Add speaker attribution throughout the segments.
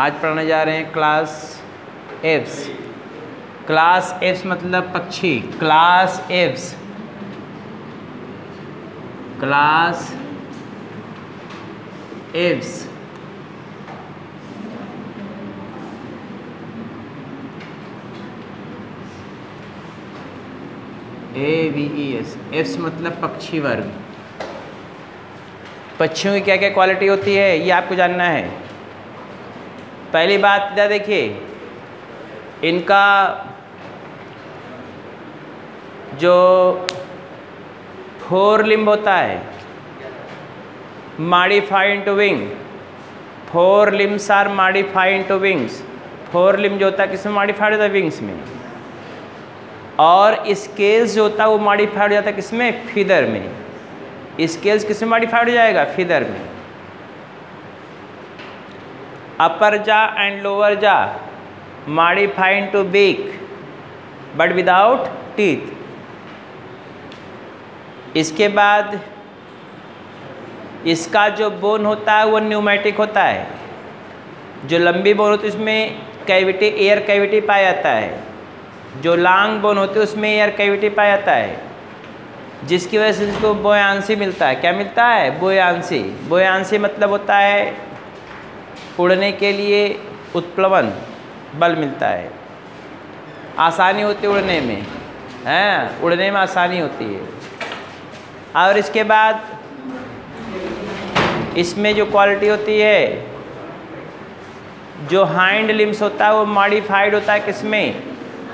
Speaker 1: आज पढ़ने जा रहे हैं क्लास एफ्स क्लास एफ्स मतलब पक्षी class Aves class Aves A V E S Aves मतलब पक्षी वर्ग पक्षियों की क्या क्या क्वालिटी होती है ये आपको जानना है पहली बात क्या देखिए इनका जो फोर लिम्ब होता है modify into wing forelimbs are modify into wings forelimb जो होता है किसमें मॉडिफाइड होता है विंग्स में और स्केल्स जो होता है वो मॉडिफाइड हो जाता है किसमें फिदर में स्केल्स किसमें मॉडिफाइड हो जाएगा फिदर में अपर jaw and lower jaw modified to beak but without teeth इसके बाद इसका जो बोन होता है वो न्यूमेटिक होता है जो लंबी बोन होती है उसमें कैविटी एयर कैविटी पाया जाता है जो लॉन्ग बोन होती है उसमें एयर कैविटी पाया जाता है जिसकी वजह से इसको बोयांसी मिलता है क्या मिलता है बोयांसी बोयांसी मतलब होता है उड़ने के लिए उत्प्लवन बल मिलता है आसानी होती है उड़ने में हैं हाँ, उड़ने में आसानी होती है और इसके बाद इसमें जो क्वालिटी होती है जो हाइंड लिम्स होता है वो मॉडिफाइड होता है किसमें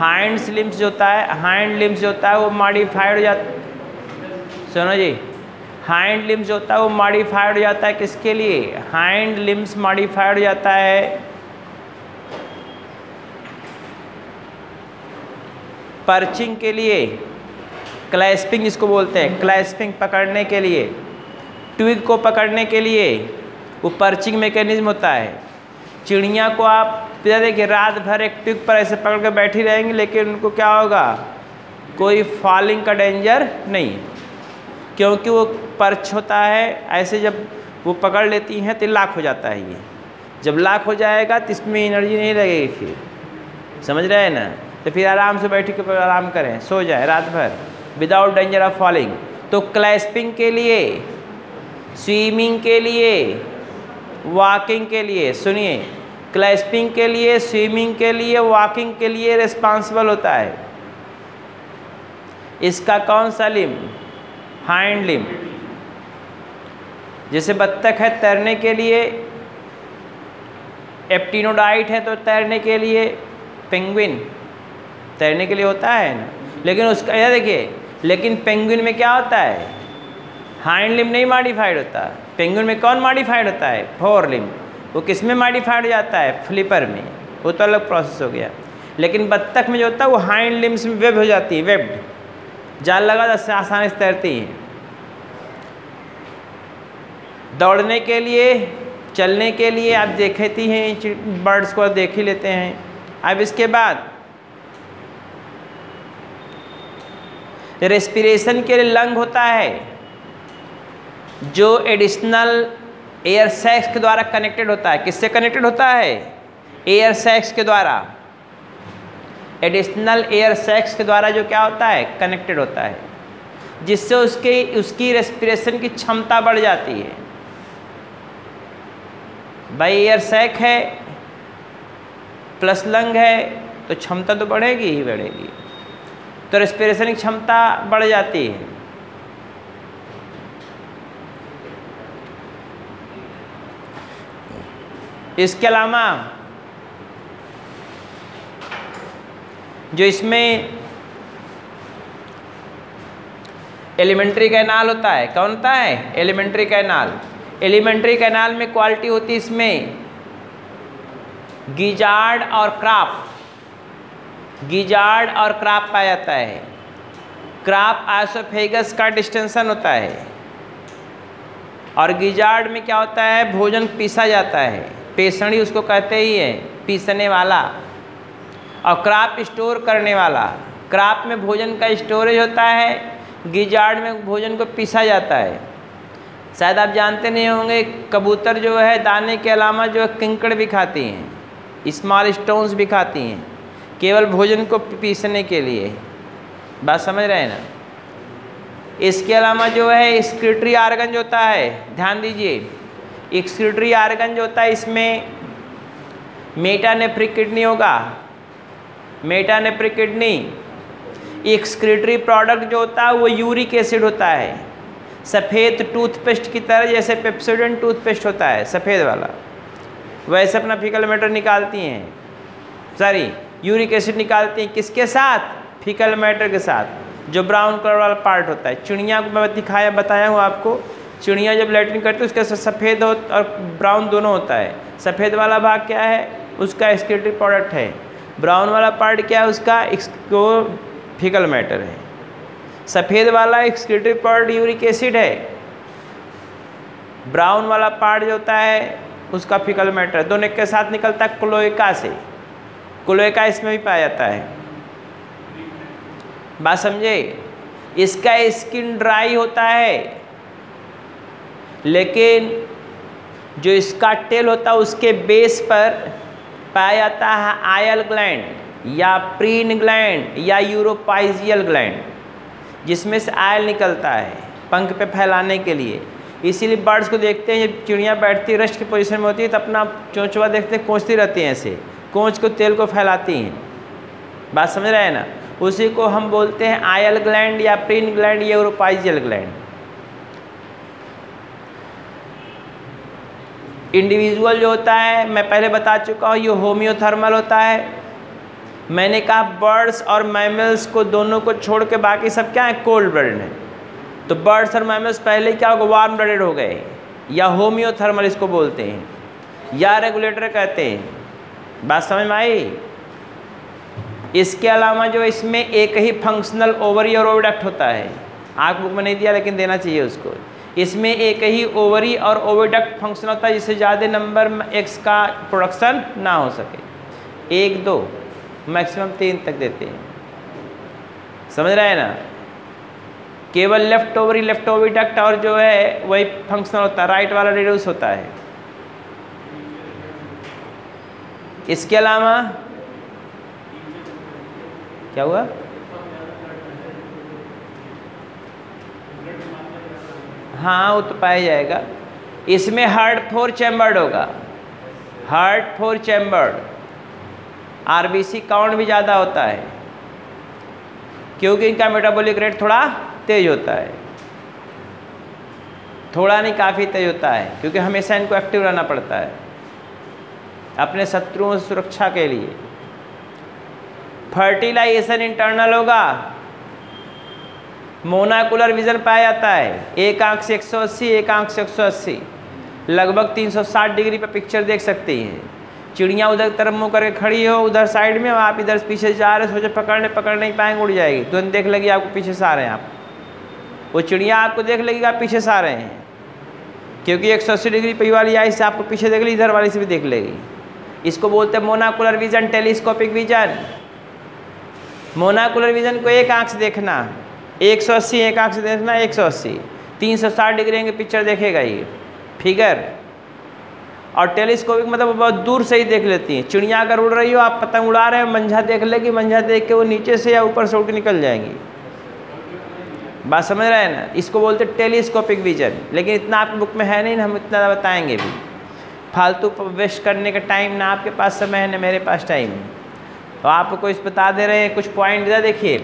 Speaker 1: हाइंड लिम्स जो होता है हाइंड लिम्स जो होता है वो मॉडिफाइड हो जाता सुनो जी हाइंड लिम्स जो होता है वो मॉडिफाइड हो जाता है किसके लिए हाइंड लिम्स मॉडिफाइड हो जाता है पर्चिंग के लिए क्लैस्पिंग इसको बोलते हैं क्लैस्पिंग पकड़ने के लिए ट्विग को पकड़ने के लिए वो पर्चिंग मैकेनिज्म होता है चिड़िया को आप देखिए रात भर एक ट्विग पर ऐसे पकड़ कर बैठी रहेंगी लेकिन उनको क्या होगा कोई फॉलिंग का डेंजर नहीं क्योंकि वो पर्च होता है ऐसे जब वो पकड़ लेती हैं तो लाख हो जाता है ये जब लाख हो जाएगा तो इसमें एनर्जी नहीं लगेगी फिर समझ रहे हैं ना तो फिर आराम से बैठ के आराम करें सो जाए रात भर विदाउट डेंजर ऑफ फॉलिंग तो क्लैस्पिंग के लिए स्विमिंग के लिए वॉकिंग के लिए सुनिए क्लैस्पिंग के लिए स्विमिंग के लिए वॉकिंग के लिए रिस्पॉन्सिबल होता है इसका कौन सा लिम्ब हाइंड लिम जैसे बत्तख है तैरने के लिए एप्टीनोडाइट है तो तैरने के लिए पेंगुइन तैरने के लिए होता है ना लेकिन उसका यह देखिए लेकिन पेंगुइन में क्या होता है हाइंड लिम नहीं मॉडिफाइड होता पेंगुइन में कौन मॉडिफाइड होता है फोर लिम वो किस में मॉडिफाइड हो जाता है फ्लिपर में वो तो अलग प्रोसेस हो गया लेकिन बत्तख में जो होता है वो हाइंड लिम्स में वेब हो जाती है वेब्ड जाल लगा जैसे तो आसानी से तैरती हैं दौड़ने के लिए चलने के लिए आप देखती हैं बर्ड्स को देख ही लेते हैं अब इसके बाद रेस्पिरेशन के लिए लंग होता है जो एडिशनल एयर सैक्स के द्वारा कनेक्टेड होता है किससे कनेक्टेड होता है एयर सैक्स के द्वारा एडिशनल एयर सैक्स के द्वारा जो क्या होता है कनेक्टेड होता है जिससे उसके उसकी रेस्पिरेशन की क्षमता बढ़ जाती है बाई एयर सैक है प्लस लंग है तो क्षमता तो बढ़ेगी ही बढ़ेगी तो रेस्पिरेशन की क्षमता बढ़ जाती है इसके अलावा जो इसमें एलिमेंट्री कैनाल होता है कौन होता है एलिमेंट्री कैनाल एलिमेंट्री कैनाल में क्वालिटी होती है इसमें गिजार्ड और क्राप गिजार्ड और क्राप पाया जाता है क्राप आइसोफेगस का डिस्टेंसन होता है और गिजार्ड में क्या होता है भोजन पीसा जाता है पेशणी उसको कहते ही है पीसने वाला और क्राप स्टोर करने वाला क्राप में भोजन का स्टोरेज होता है गिजाड़ में भोजन को पीसा जाता है शायद आप जानते नहीं होंगे कबूतर जो है दाने के अलावा जो है किंकड़ भी खाती हैं स्मॉल स्टोन्स भी खाती हैं केवल भोजन को पीसने के लिए बात समझ रहे हैं ना इसके अलावा जो है स्क्रिटरी आर्गन जो होता है ध्यान दीजिए एक्सक्रिटरी आर्गन जो होता है इसमें मेटा नेफ्रिक किडनी होगा मेटानेप्रिक किडनी एक्सक्रीटरी प्रोडक्ट जो होता है वो यूरिक एसिड होता है सफ़ेद टूथपेस्ट की तरह जैसे पेप्सोडेंट टूथपेस्ट होता है सफ़ेद वाला वैसे अपना फिकल मैटर निकालती हैं सॉरी यूरिक एसिड निकालती हैं किसके साथ फिकल मैटर के साथ जो ब्राउन कलर वाला पार्ट होता है चिड़िया को मैं दिखाया बताया हूँ आपको चिड़िया जब लेटरिन करती है उसके साथ सफ़ेद और ब्राउन दोनों होता है सफ़ेद वाला भाग क्या है उसका एक्सक्रीटरी प्रोडक्ट है ब्राउन वाला पार्ट क्या है उसका इसको फिकल मैटर है सफ़ेद वाला एक्सक्रेटरी पार्ट यूरिक एसिड है ब्राउन वाला पार्ट जो होता है उसका फिकल मैटर दोनों के साथ निकलता है क्लोएका से क्लोइका इसमें भी पाया जाता है बात समझे इसका स्किन ड्राई होता है लेकिन जो इसका टेल होता है उसके बेस पर पाया जाता है आयल ग्लैंड या प्रीन ग्लैंड या यूरोपाइजियल ग्लैंड जिसमें से आयल निकलता है पंख पे फैलाने के लिए इसीलिए बर्ड्स को देखते हैं जब चिड़िया बैठती है रेस्ट की पोजीशन में होती है तो अपना चोंचवा देखते हैं कोचती रहती हैं ऐसे कोच को तेल को फैलाती हैं बात समझ रहे हैं ना उसी को हम बोलते हैं आयल ग्लैंड या प्रीन ग्लैंड या यूरोपाइजियल ग्लैंड इंडिविजुअल जो होता है मैं पहले बता चुका हूँ ये होम्योथर्मल होता है मैंने कहा बर्ड्स और मैमल्स को दोनों को छोड़ के बाकी सब क्या है कोल्ड ब्लडेड हैं तो बर्ड्स और मैमल्स पहले क्या होगा वार्म ब्लडेड हो गए या होम्योथर्मल इसको बोलते हैं या रेगुलेटर कहते हैं बात समझ में आई इसके अलावा जो इसमें एक ही फंक्शनल ओवरी और ओवडक्ट होता है आँख बुक में नहीं दिया लेकिन देना चाहिए उसको इसमें एक ही ओवरी और ओवरडक्ट फंक्शन होता है जिससे ज़्यादा नंबर एक्स का प्रोडक्शन ना हो सके एक दो मैक्सिमम तीन तक देते हैं समझ रहे हैं ना केवल लेफ्ट ओवरी लेफ्ट ओवीडक्ट और जो है वही फंक्शन होता है राइट वाला रिड्यूस होता है इसके अलावा क्या हुआ हाँ वो तो पाया जाएगा इसमें हार्ट फोर चैम्बर्ड होगा heart four chambered RBC count भी ज़्यादा होता है क्योंकि इनका मेटाबॉलिक रेट थोड़ा तेज होता है थोड़ा नहीं काफ़ी तेज होता है क्योंकि हमेशा इनको एक्टिव रहना पड़ता है अपने शत्रुओं से सुरक्षा के लिए फर्टिलाइजेशन इंटरनल होगा मोनाकुलर विजन पाया जाता है एक आंख से 180 एक आंख से 180 लगभग 360 डिग्री पर पिक्चर देख सकती हैं चिड़िया उधर तरफ मुँह करके खड़ी हो उधर साइड में आप इधर पीछे जा रहे सोचे पकड़ने पकड़ नहीं पाएंगे उड़ जाएगी तुरंत देख लगी आपको पीछे से आ रहे हैं आप वो चिड़िया आपको देख लेगी आप पीछे से आ रहे हैं क्योंकि एक सौ अस्सी डिग्री पी वाली आई से आपको पीछे देख ली इधर वाली से भी देख लेगी इसको बोलते हैं monocular vision telescopic vision monocular vision को एक आंख से देखना एक सौ अस्सी एक आँख से देखना एक सौ अस्सी तीन सौ साठ डिग्री एंगल पिक्चर देखेगा ये फिगर और टेलीस्कोपिक मतलब बहुत दूर से ही देख लेती हैं चिड़िया अगर उड़ रही हो आप पतंग उड़ा रहे हैं मंझा देख लेगी मंझा देख के वो नीचे से या ऊपर से उठ निकल जाएंगी बात समझ रहे हैं ना इसको बोलते टेलीस्कोपिक विजन लेकिन इतना आपकी बुक में है नहीं ना हम इतना बताएंगे भी फालतू वेस्ट करने का टाइम ना आपके पास समय है ना मेरे पास टाइम है तो आपको इस बता दे रहे हैं कुछ पॉइंट देखिए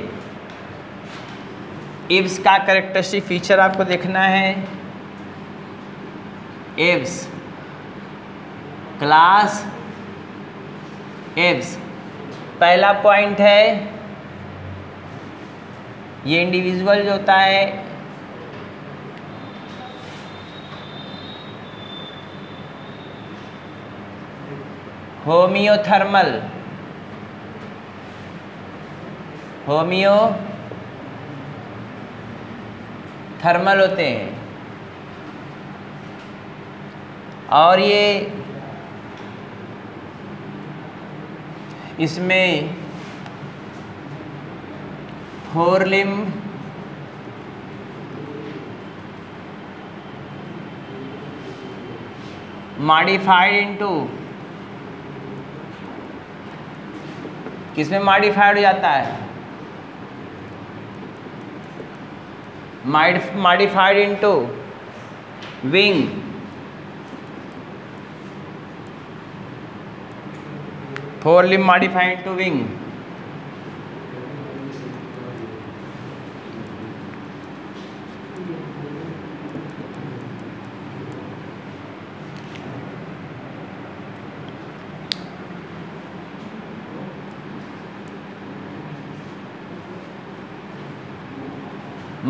Speaker 1: एब्स का करेक्टरिस्टिक फीचर आपको देखना है एब्स क्लास एब्स पहला पॉइंट है ये इंडिविजुअल जो होता है होमियोथर्मल होमियो थर्मल होते हैं और ये इसमें फोरलिम मॉडिफाइड इनटू किसमें मॉडिफाइड हो जाता है modified into wing four limb modified into wing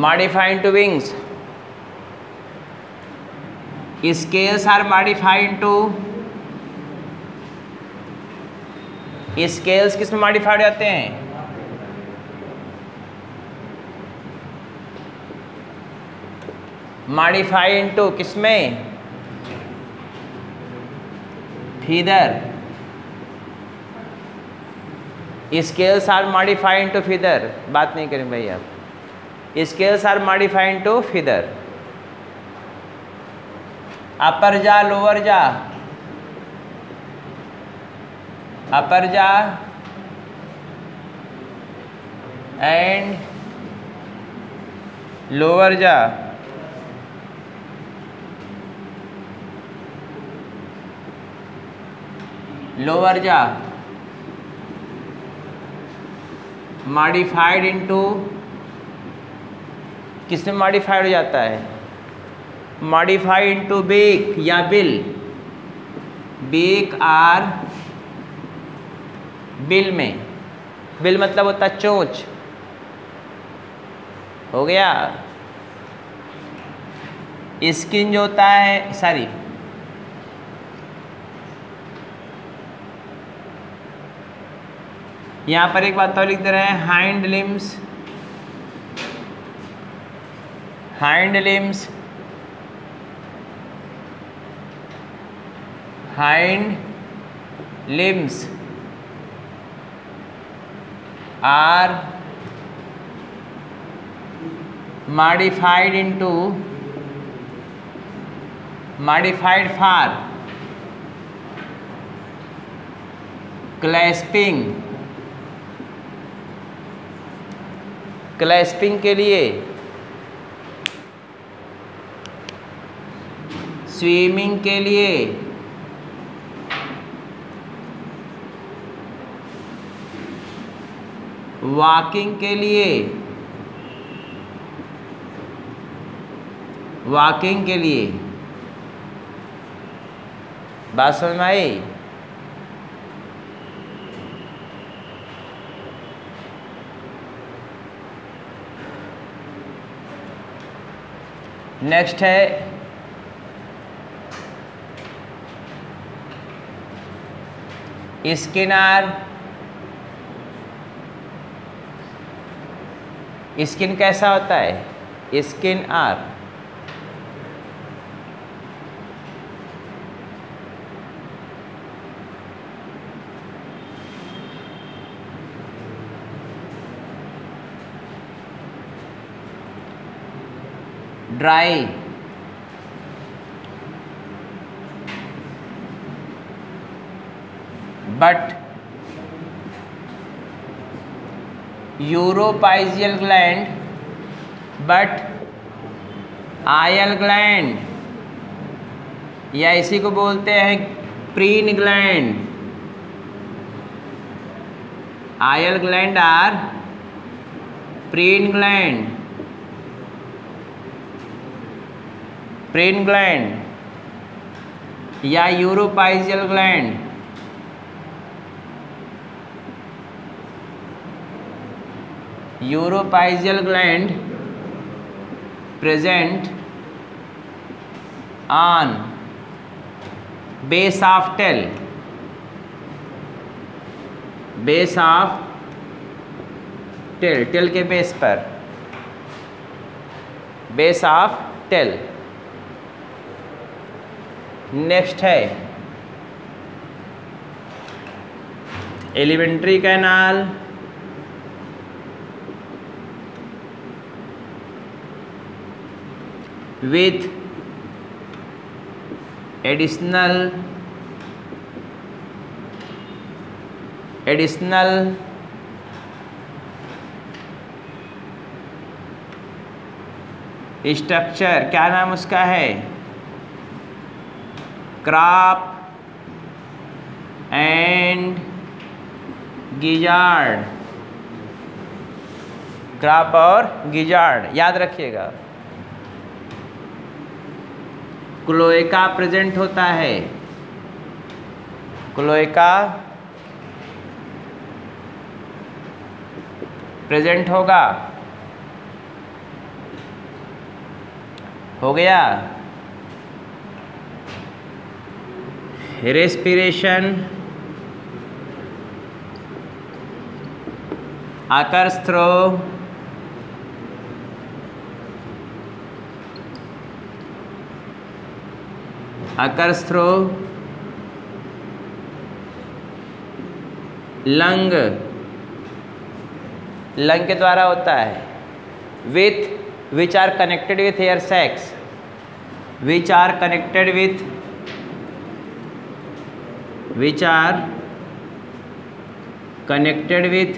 Speaker 1: modify into wings scales are modified into scales किस में मॉडिफाइड जाते हैं मॉडिफाई इंटू किसमें feather scales are modify into feather बात नहीं करें भाई आप Scales are modified to feather. Upper jaw, lower jaw. Upper jaw and lower jaw. Lower jaw modified into किसमें मॉडिफाइड हो जाता है इन टू बेक या बिल बेक आर बिल में बिल मतलब होता है चोच हो गया स्किन जो होता है सॉरी यहाँ पर एक बात और लिख दे रहे हैं hind limbs hind limbs hind limbs are modified into modified for clasping clasping के लिए स्विमिंग के लिए वॉकिंग के लिए वॉकिंग के लिए बात समझ में आई नेक्स्ट है स्किनार स्किन कैसा होता है skin are dry but uropygial gland but oil gland या इसी को बोलते हैं preen gland oil gland or preen gland preen gland या uropygial gland uropygial gland present on base of tail base of tail tail के base पर base of tail next है alimentary canal with additional additional structure क्या नाम उसका है crop and gizzard crop और gizzard याद रखिएगा क्लोएका प्रेजेंट होता है क्लोएका प्रेजेंट होगा हो गया respiration occurs through occurs through lung lung के द्वारा होता है with which are connected with air sacs which are connected with which are connected with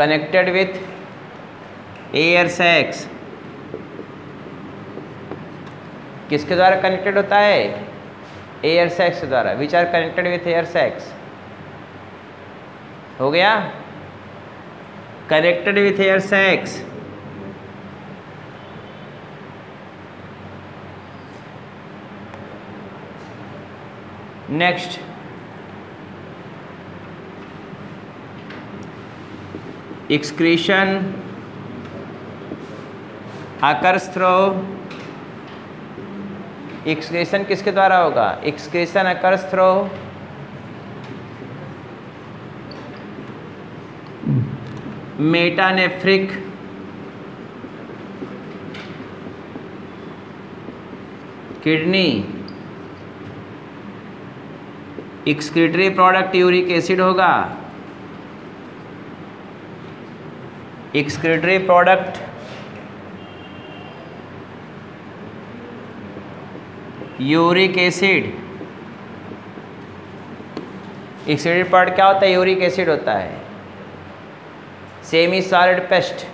Speaker 1: connected with air sacs किसके द्वारा कनेक्टेड होता है एयर सेक्स के द्वारा which are connected with air sacs हो गया connected with air sacs next excretion occurs through excretion किसके द्वारा होगा excretion occurs through metanephric kidney excretory product uric acid होगा excretory product uric acid excreted part क्या होता है यूरिक एसिड होता है सेमी सॉलिड पेस्ट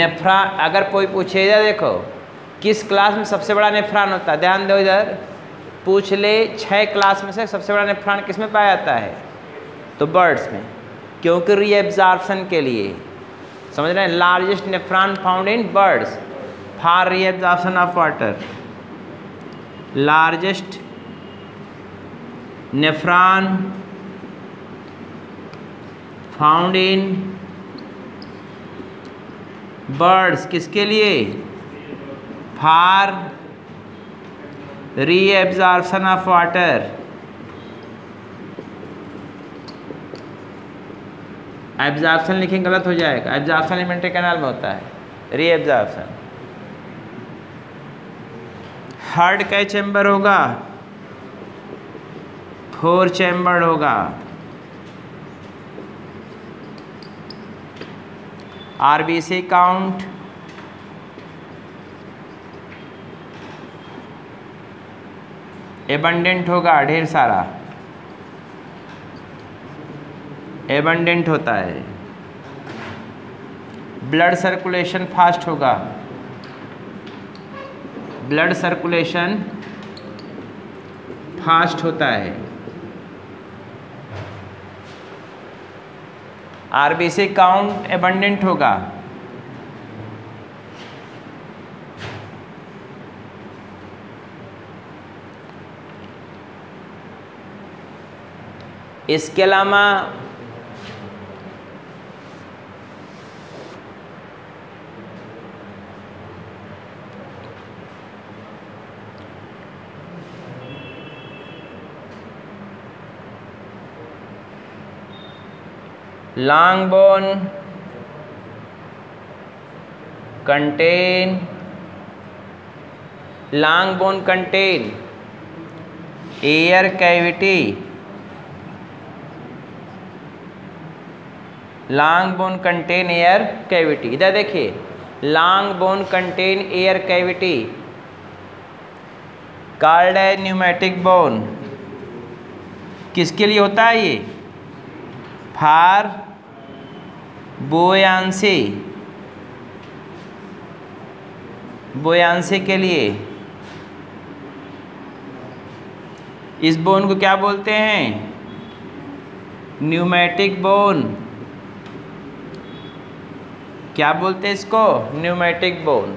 Speaker 1: नेफ्रा अगर कोई पूछे इधर देखो किस क्लास में सबसे बड़ा नेफ्रान होता है ध्यान दो इधर पूछ ले छः क्लास में से सबसे बड़ा नेफ्रान किस में पाया जाता है तो बर्ड्स में क्योंकि रीएब्जार्प्शन के लिए समझ रहे हैं largest nephron found in birds for reabsorption of water largest nephron found in birds किसके लिए for reabsorption of water absorption लिखेंगे गलत हो जाएगा एब्जॉर्प्शन एलिमेंट्री कैनाल में होता है री एब्जॉर्प्शन हार्ड कै चैम्बर होगा फोर चैम्बर होगा आरबीसी काउंट एबंडेंट होगा ढेर सारा एबंडेंट होता है ब्लड सर्कुलेशन फास्ट होगा ब्लड सर्कुलेशन फास्ट होता है आरबीसी काउंट एबंडेंट होगा इसके अलावा long bone contain long bone contain air cavity long bone contain air cavity इधर देखिए long bone contain air cavity called है न्यूमेटिक बोन किसके लिए होता है ये फार बोयांसी बोयांसी के लिए इस बोन को क्या बोलते हैं न्यूमेटिक बोन क्या बोलते हैं इसको pneumatic bone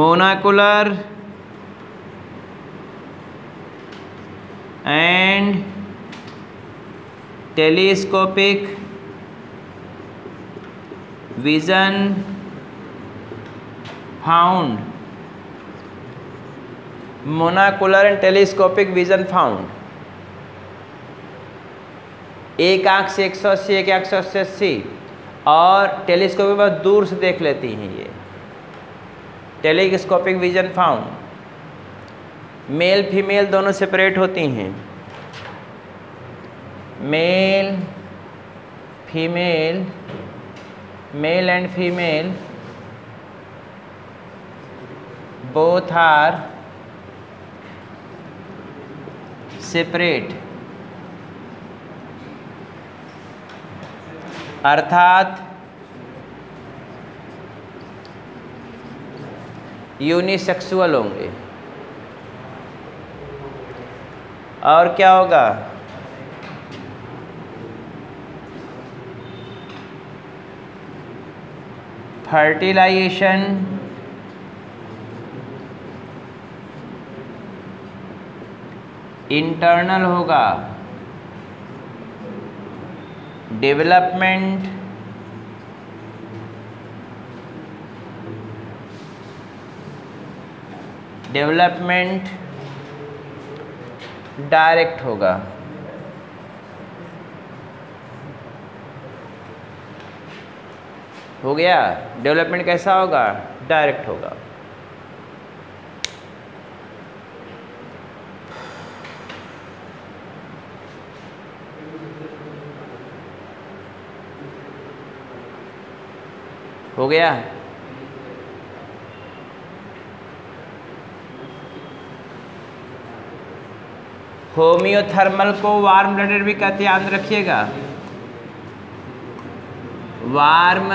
Speaker 1: monocular telescopic vision found monocular and telescopic vision found एक आंख से एक सौ अस्सी एक आंख से अस्सी और टेलीस्कोपिक बहुत दूर से देख लेती हैं ये telescopic vision found male female दोनों सेपरेट होती हैं male female male and female both are separate अर्थात यूनिसेक्सुअल होंगे और क्या होगा फर्टिलाइजेशन इंटरनल होगा डेवलपमेंट डेवलपमेंट डायरेक्ट होगा हो गया डेवलपमेंट कैसा होगा डायरेक्ट होगा हो गया होमियोथर्मल को वार्म ब्लडेड भी कहते हैं याद रखिएगा वार्म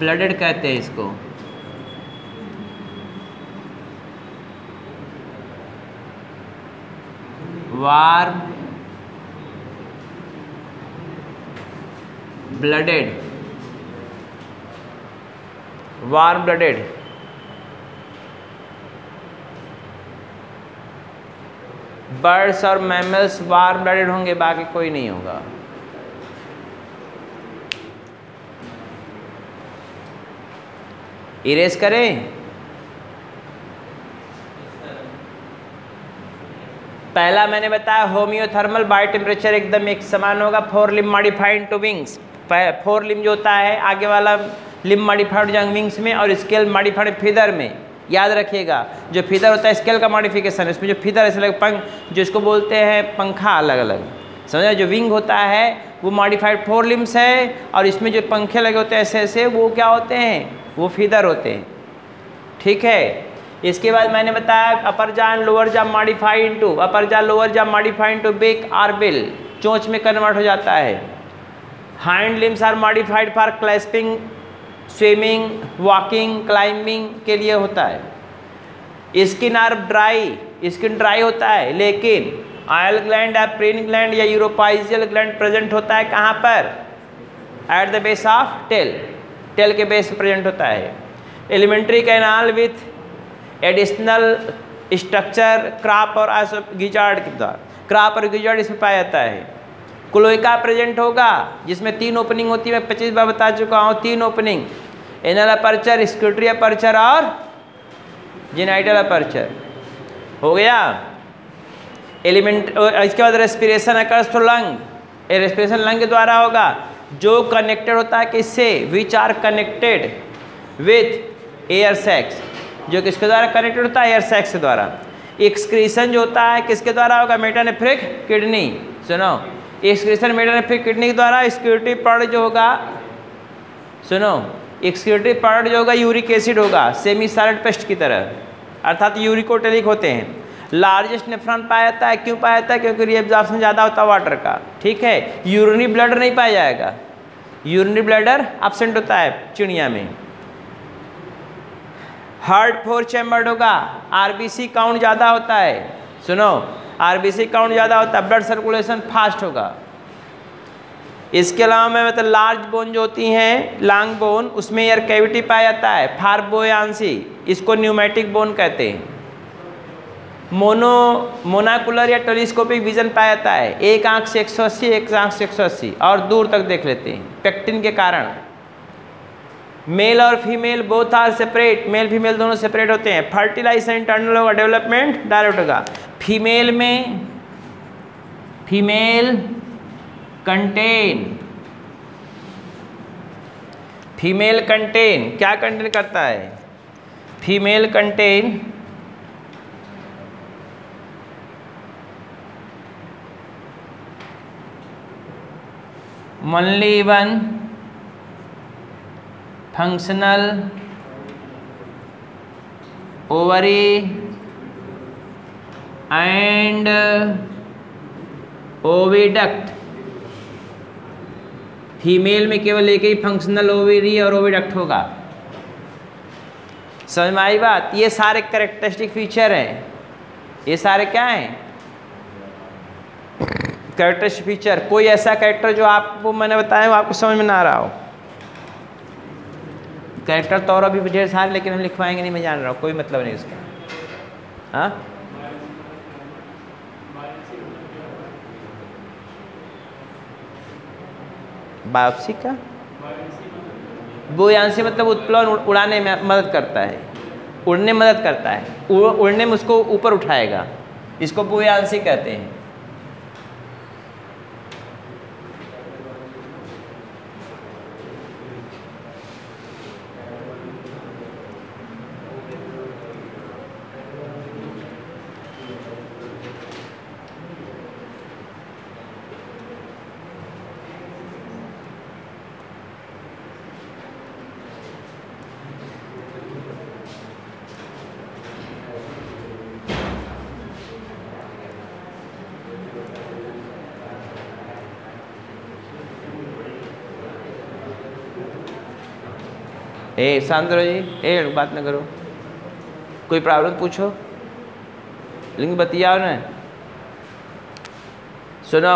Speaker 1: ब्लडेड कहते हैं इसको warm blooded warm blooded birds और मैमल्स वार्म ब्लडेड होंगे बाकी कोई नहीं होगा इरेज करें पहला मैंने बताया होमियोथर्मल बायो टेम्परेचर एकदम एक समान होगा forelimb modified to wings forelimb जो होता है आगे वाला लिम मॉडिफाइड जंग विंग्स में और स्केल मॉडिफाइड फिदर में याद रखिएगा जो फिदर होता है स्केल का मॉडिफिकेशन इसमें जो फिदर ऐसे लगे पंख जो इसको बोलते हैं पंखा अलग अलग समझा जो विंग होता है वो मॉडिफाइड फोर लिम्स है और इसमें जो पंखे लगे होते हैं ऐसे ऐसे वो क्या होते हैं वो फीदर होते हैं ठीक है इसके बाद मैंने बताया upper jaw and lower jaw modify into upper jaw lower jaw modify into beak or bill चोंच में कन्वर्ट हो जाता है hind limbs are modified for clasping swimming walking climbing के लिए होता है skin are dry skin dry होता है लेकिन आयल ग्लैंड या प्रिन ग्लैंड या यूरोपाइजियल ग्लैंड प्रेजेंट होता है कहाँ पर at the base of tail tail के बेस प्रेजेंट होता है alimentary canal with additional structure crop और गिजार्ड के द्वारा क्राप और गिजार्ड इसमें पाया जाता है क्लोइका प्रेजेंट होगा जिसमें तीन ओपनिंग होती है मैं पच्चीस बार बता चुका हूँ तीन opening anal aperture excretory aperture और जिनाइटल अपर्चर हो गया एलिमेंट इसके बाद रेस्पिरेशन अकर्स तो लंग रेस्पिरेशन लंग के द्वारा होगा जो कनेक्टेड होता है किससे which are connected with air sacs जो किसके द्वारा कनेक्टेड होता है एयर सेक्स के द्वारा एक्सक्रीशन जो होता है किसके द्वारा होगा मेटानेफ्रिक किडनी सुनो एक्सक्रीशन मेटानेफ्रिक किडनी के द्वारा स्क्यूरिटी प्रोडक्ट जो होगा सुनो एक्सक्यूरिटी प्रोडक्ट जो होगा यूरिक एसिड होगा सेमी सॉलिड पेस्ट की तरह अर्थात यूरिकोटेलिक होते हैं लार्जेस्ट नेफ्रॉन पाया जाता है क्यों पाया जाता है क्योंकि रिएब्जॉर्प्शन ज़्यादा होता है वाटर का ठीक है यूरिनरी ब्लडर नहीं पाया जाएगा यूरिनरी ब्लडर एबसेंट होता है चिड़िया में हार्ट फोर चैम्बर्ड होगा आरबीसी काउंट ज़्यादा होता है सुनो आरबीसी काउंट ज़्यादा होता है ब्लड सर्कुलेशन फास्ट होगा इसके अलावा मैं मतलब लार्ज बोन जो होती हैं लॉन्ग बोन उसमें एयर कैविटी पाया जाता है फारबोयांसी इसको न्यूमेटिक बोन कहते हैं मोनो मोनाकुलर या टेलीस्कोपिक विजन पाया जाता है एक आंख से 180 एक आंख से 180 और दूर तक देख लेते हैं पेक्टिन के कारण मेल और female both are separate male female दोनों सेपरेट होते हैं फर्टिलाइज इंटरनल होगा डेवलपमेंट डायरेक्ट होगा फीमेल में फीमेल कंटेन फीमेल कंटेन क्या कंटेन करता है female contain only one functional ovary and oviduct uh, female में केवल एक ही फंक्शनल ओवरी और ओविडक्ट होगा समझ में आई बात ये सारे करेक्टरिस्टिक फीचर हैं ये सारे क्या हैं कैरेक्टर फीचर कोई ऐसा कैरेक्टर जो आपको मैंने बताया वो आपको समझ में ना आ रहा हो कैरेक्टर तो और अभी ढेर सारे लेकिन हम लिखवाएंगे नहीं मैं जान रहा हूँ कोई मतलब नहीं उसका हाँ वापसी का बुयांसी से मतलब उत्प्लवन उड़ाने में मदद करता है उड़ने मदद करता है उड़ने में उसको ऊपर उठाएगा इसको बुयांसी कहते हैं सांद्रो जी ए बात ना करो कोई પ્રાવલન पूछो लिंग बतियाओ ना सुनो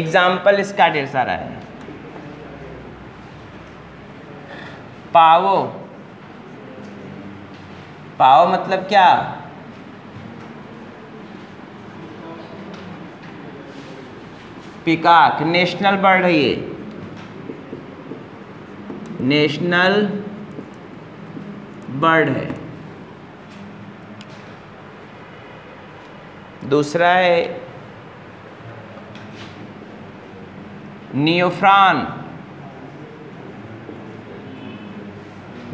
Speaker 1: एग्जाम्पल इसका ढेर सारा है पावो पाओ मतलब क्या पिकाक नेशनल बर्ड है ये नेशनल बर्ड है दूसरा है नियोफ्रान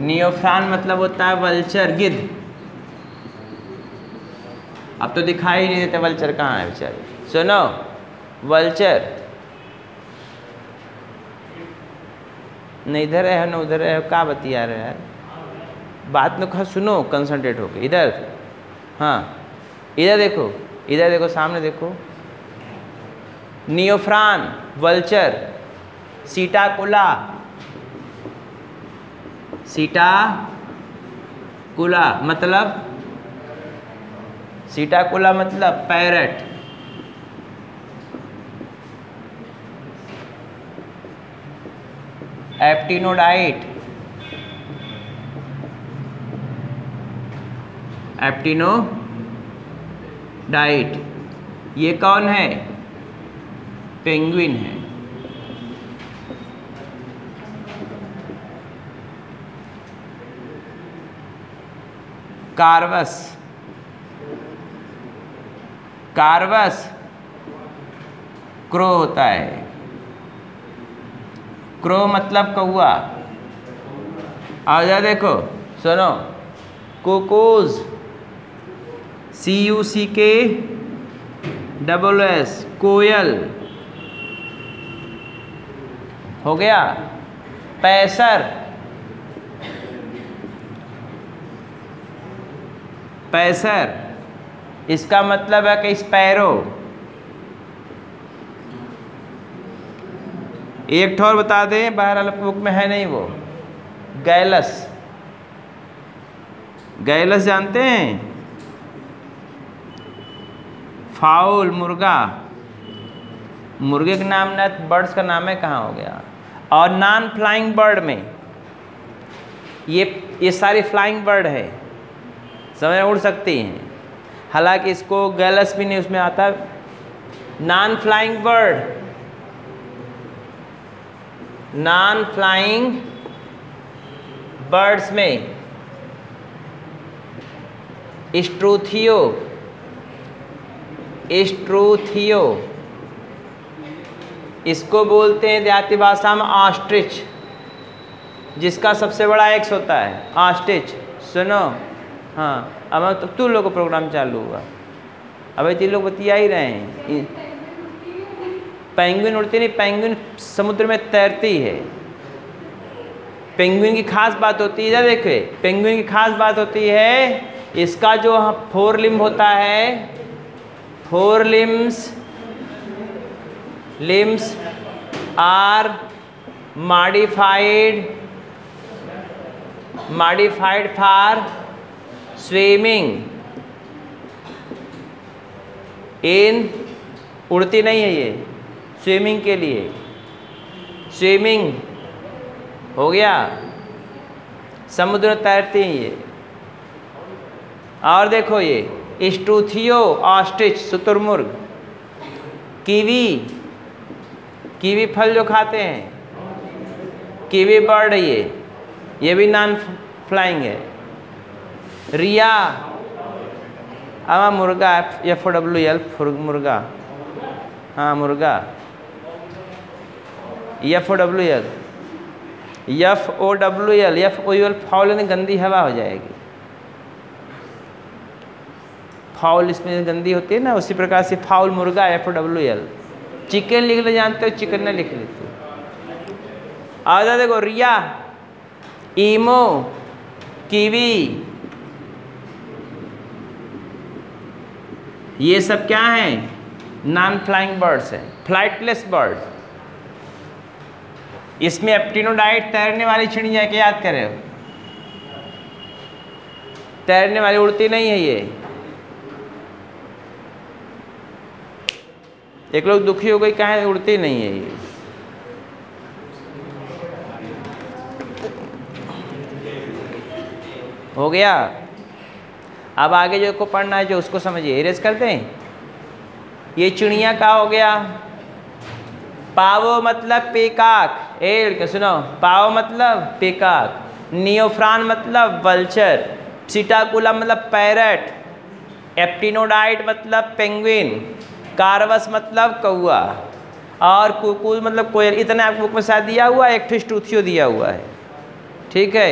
Speaker 1: नियोफ्रान मतलब होता है वल्चर गिद्ध अब तो दिखाई नहीं देता वल्चर कहाँ है बेचारे सुनो वल्चर न इधर है न उधर है का बतिया रहे यार बात में खा सुनो कंसंट्रेट होकर इधर हाँ इधर देखो इधर देखो सामने देखो नियोफ्रान वल्चर सीटाकुला सीटा कुला मतलब सीटा कोला मतलब पैरट एप्टीनोडाइट डाइट ये कौन है पेंगुइन है कार्वस कार्वस क्रो होता है क्रो मतलब कौआ आ जा देखो सुनो cuckoos C U C K double S कोयल हो गया पैसर पैसर इसका मतलब है कि स्पैरो एक ठोर बता दें बहरहाल बुक में है नहीं वो गैलस गैलस जानते हैं फाउल मुर्गा मुर्गे के नाम ना बर्ड्स का नाम है कहाँ हो गया और नॉन फ्लाइंग बर्ड में ये ये सारे फ्लाइंग बर्ड है समय उड़ सकती हैं हालांकि इसको गैलस भी नहीं उसमें आता non flying bird non flying birds में स्ट्रूथियो स्ट्रूथियो इसको बोलते हैं देहाती भाषा में ऑस्ट्रिच जिसका सबसे बड़ा एक्स होता है ऑस्ट्रिच सुनो हाँ अब तब तू लोग का प्रोग्राम चालू हुआ अब तीन लोग बतिया ही रहे हैं पेंगुइन उड़ती नहीं पेंगुइन समुद्र में तैरती है पेंगुइन की खास बात होती है इधर देखिए पेंगुइन की खास बात होती है इसका जो हाँ, फोर लिम्ब होता है fore limbs limbs are modified modified for swimming इन उड़ती नहीं है ये स्विमिंग के लिए स्विमिंग हो गया समुद्र तैरते हैं ये और देखो ये स्टूथियो ऑस्ट्रिच शुतुरमुर्ग कीवी कीवी फल जो खाते हैं कीवी बर्ड ये ये भी नॉन फ्लाइंग है रिया आवा मुर्गा एफ एफ डब्ल्यू एल मुर्गा हाँ मुर्गा F O W L F O W L F O L fowl यानी गंदी हवा हो जाएगी फाउल इसमें गंदी होती है ना उसी प्रकार से फाउल मुर्गा F O W L chicken लिख ले जानते हो चिकन ने लिख लेते आ जा देखो रिया ईमो कीवी ये सब क्या हैं नॉन फ्लाइंग बर्ड्स हैं फ्लाइटलेस बर्ड इसमें डाइट तैरने वाली चिड़िया के याद करें तैरने वाली उड़ती नहीं है ये एक लोग दुखी हो गई कहा उड़ती नहीं है ये हो गया अब आगे जो को पढ़ना है जो उसको समझिए इरेज करते हैं ये चिड़िया का हो गया पावो मतलब पेकाक एड के सुनो पावो मतलब पेकाक नियोफ्रान मतलब वल्चर सिटाकुला मतलब पैरट एप्टिनोडाइट मतलब पेंगुइन कार्वस मतलब कौआ और कुकुल मतलब कोयल इतना आपको बुक में शायद दिया हुआ है एक टूथियो दिया हुआ है ठीक है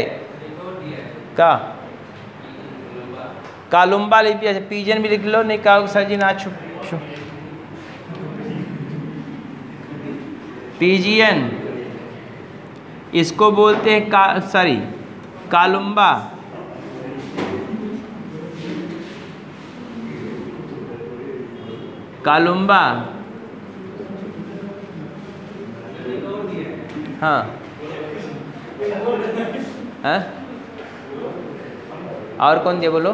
Speaker 1: का कालुम्बा लिपिया अच्छा, पीजन भी लिख लो नहीं कहा सर जी ना छुप छुप पीजियन इसको बोलते हैं का सॉरी कालुम्बा कालुम्बा हाँ हाँ और कौन दिया बोलो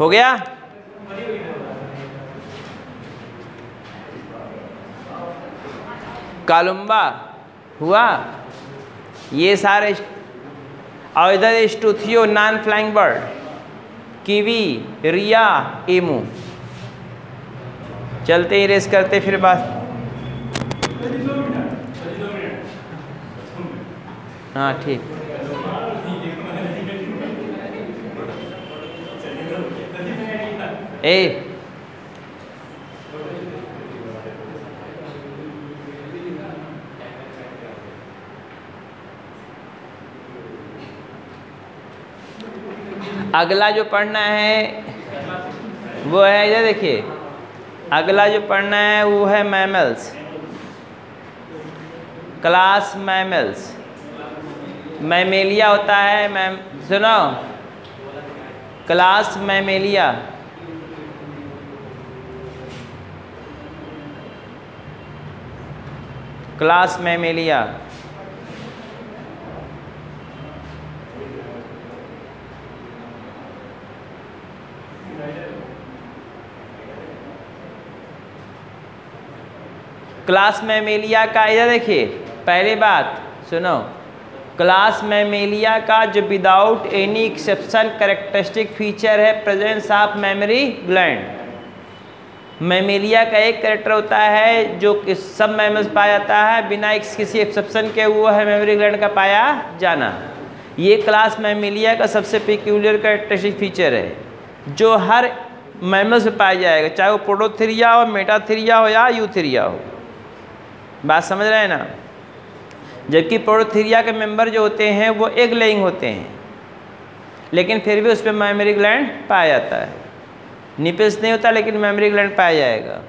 Speaker 1: हो गया कालुम्बा हुआ ये सारे और इधर Struthio non flying bird kiwi rhea emu चलते ही रेस करते फिर बात हाँ ठीक ए अगला जो पढ़ना है वो है इधर देखिए अगला जो पढ़ना है वो है मैमल्स क्लास मैमल्स मैमेलिया होता है मैम सुनो class Mammalia class Mammalia class Mammalia का इधर देखिए पहली बात सुनो क्लास मेमेलिया का जो without any exception characteristic feature है presence of mammary gland Mammalia का एक करेक्टर होता है जो सब मैमल्स पाया जाता है बिना किसी एक्सेप्शन के वो है मेमोरी ग्लैंड का पाया जाना ये क्लास मेमेलिया का सबसे पिक्यूलियर करेक्टरिस्टिक फीचर है जो हर मैमल्स पाया जाएगा चाहे वो प्रोटोथ्रिया हो मेटाथिरिया हो या यूथिरिया हो बात समझ रहे हैं ना जबकि प्रोथीरिया के मेंबर जो होते हैं वो एग लेइंग होते हैं लेकिन फिर भी उस पर मेमरी ग्लैंड पाया जाता है निपेस नहीं होता लेकिन मेमरी ग्लैंड पाया जाएगा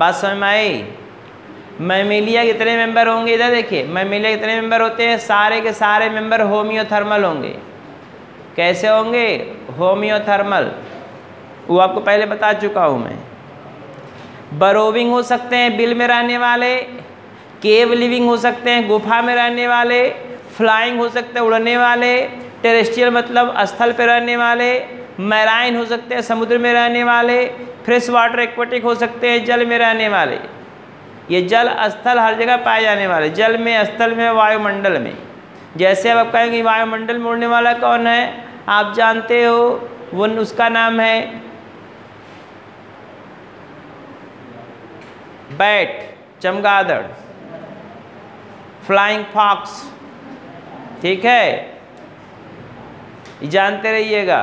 Speaker 1: बात समझ में आई मैमिलिया कितने मेंबर होंगे इधर देखिए मैमिलिया कितने मेंबर होते हैं सारे के सारे मेंबर होमियोथर्मल होंगे कैसे होंगे होमियोथर्मल वो आपको पहले बता चुका हूँ मैं बरोविंग हो सकते हैं बिल में रहने वाले केव लिविंग हो सकते हैं गुफा में रहने वाले फ्लाइंग हो सकते हैं उड़ने वाले टेरेस्ट्रियल मतलब स्थल पर रहने वाले मैराइन हो सकते हैं समुद्र में रहने वाले फ्रेश वाटर एक्वेटिक हो सकते हैं जल में रहने वाले ये जल स्थल हर जगह पाए जाने वाले जल में स्थल में वायुमंडल में जैसे अब आप कहेंगे वायुमंडल में उड़ने वाला कौन है आप जानते हो वो उसका नाम है बैट चमगादड़ फ्लाइंग फॉक्स ठीक है जानते रहिएगा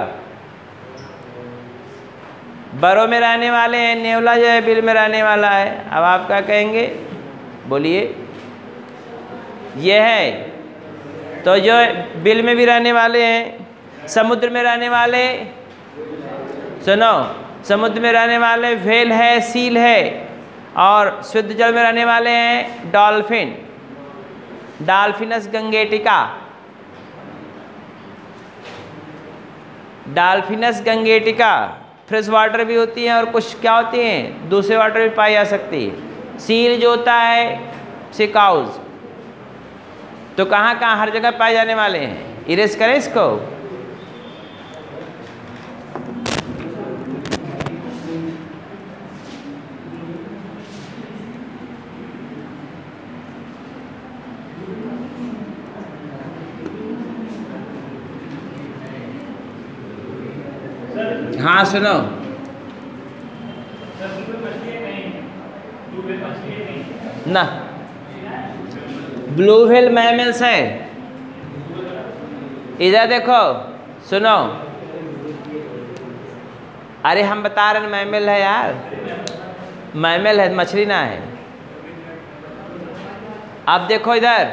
Speaker 1: बरो में रहने वाले हैं नेवला जो है बिल में रहने वाला है अब आप क्या कहेंगे बोलिए ये है तो जो बिल में भी रहने वाले हैं समुद्र में रहने वाले सुनो समुद्र में रहने वाले वेल है सील है और शुद्ध जल में रहने वाले हैं dolphin Delphinus gangetica Delphinus gangetica fresh water भी होती हैं और कुछ क्या होती हैं दूसरे वाटर भी पाई जा सकती है सील जो होता है सिकाउज तो कहाँ कहाँ हर जगह पाए जाने वाले हैं इरेज करें इसको कहाँ से ना ना ब्लू व्हेल मैमल्स हैं इधर देखो सुनो अरे हम बता रहे मैमल है यार मैमल है मछली ना है अब देखो इधर